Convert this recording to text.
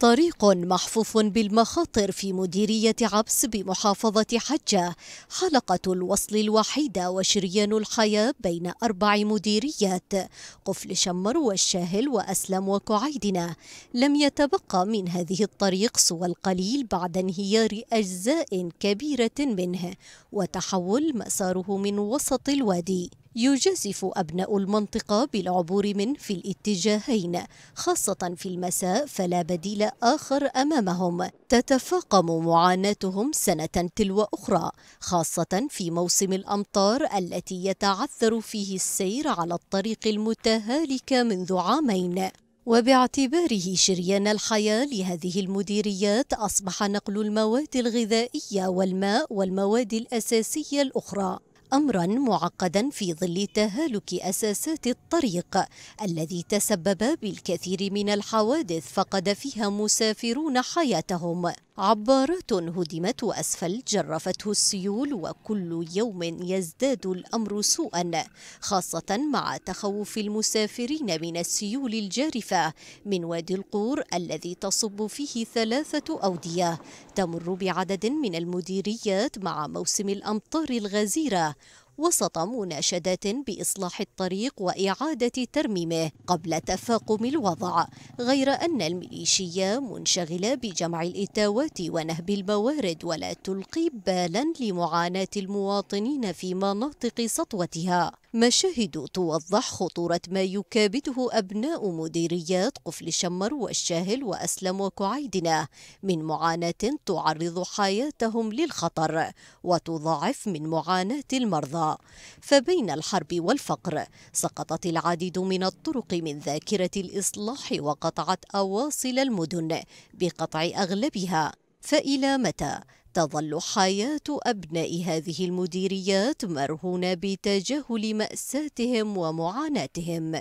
طريق محفوف بالمخاطر في مديرية عبس بمحافظة حجة. حلقة الوصل الوحيدة وشريان الحياة بين أربع مديريات قفل شمر والشاهل وأسلم وكعيدنا لم يتبقى من هذه الطريق سوى القليل بعد انهيار أجزاء كبيرة منه وتحول مساره من وسط الوادي. يجازف أبناء المنطقة بالعبور من في الاتجاهين خاصة في المساء فلا بديل آخر أمامهم. تتفاقم معاناتهم سنة تلو أخرى خاصة في موسم الأمطار التي يتعثر فيه السير على الطريق المتهالك منذ عامين. وباعتباره شريان الحياة لهذه المديريات أصبح نقل المواد الغذائية والماء والمواد الأساسية الأخرى. امرا معقدا في ظل تهالك أساسات الطريق الذي تسبب بالكثير من الحوادث فقد فيها مسافرون حياتهم. عبارات هدمت وأسفل جرفته السيول وكل يوم يزداد الأمر سوءا خاصة مع تخوف المسافرين من السيول الجارفة من وادي القور الذي تصب فيه ثلاثة أودية تمر بعدد من المديريات مع موسم الأمطار الغزيرة وسط مناشدات بإصلاح الطريق وإعادة ترميمه قبل تفاقم الوضع غير أن الميليشيا منشغلة بجمع الإتاوات ونهب الموارد ولا تلقي بالا لمعاناة المواطنين في مناطق سطوتها. مشاهد توضح خطورة ما يكابده أبناء مديريات قفل شمر والشاهل وأسلم وكعيدنا. من معاناة تعرض حياتهم للخطر وتضاعف من معاناة المرضى. فبين الحرب والفقر سقطت العديد من الطرق من ذاكرة الإصلاح وقطعت أواصل المدن بقطع أغلبها. فإلى متى تظل حياة أبناء هذه المديريات مرهونة بتجاهل مأساتهم ومعاناتهم؟